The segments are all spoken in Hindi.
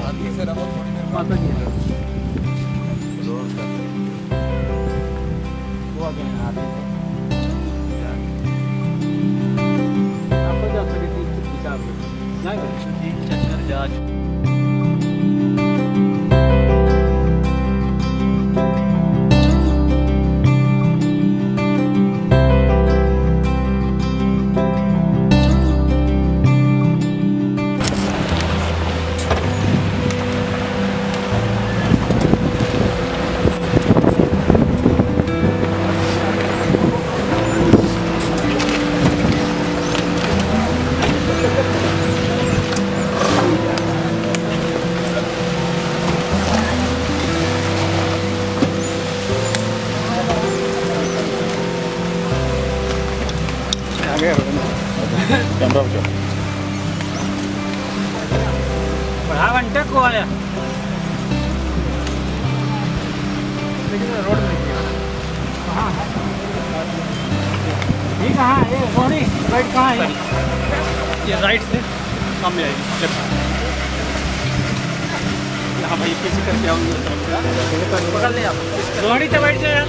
माता जी आपको जा सके जाएगा? जा चुके कैमरा बचाओ बढ़ा घंटे को आया रोड में कहाँ है ये कहाँ है ये सोनी राइट कहाँ है ये राइट से। सामने आएगी लेफ़्ट हाँ। भाई पीछे करके आऊँगा पकड़ ले आप रोहनी से बैठ जाए यार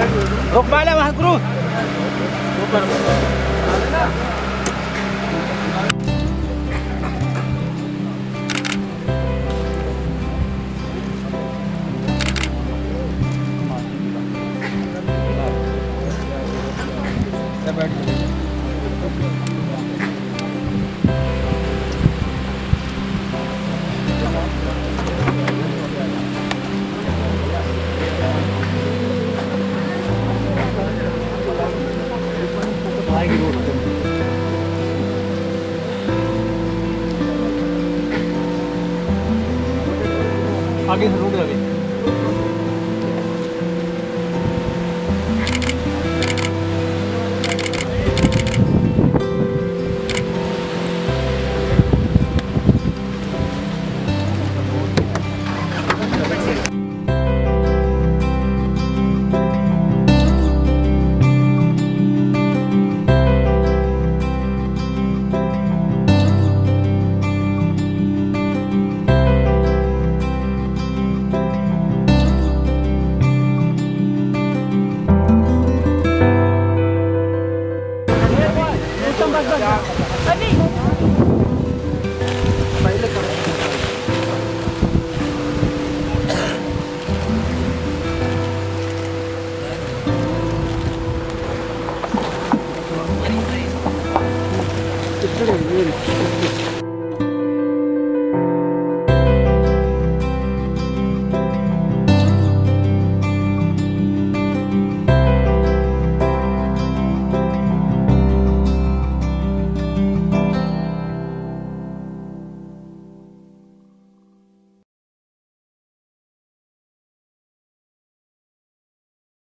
जाएगी रुक वाले आगे ज़रूर रोड Brasileiro.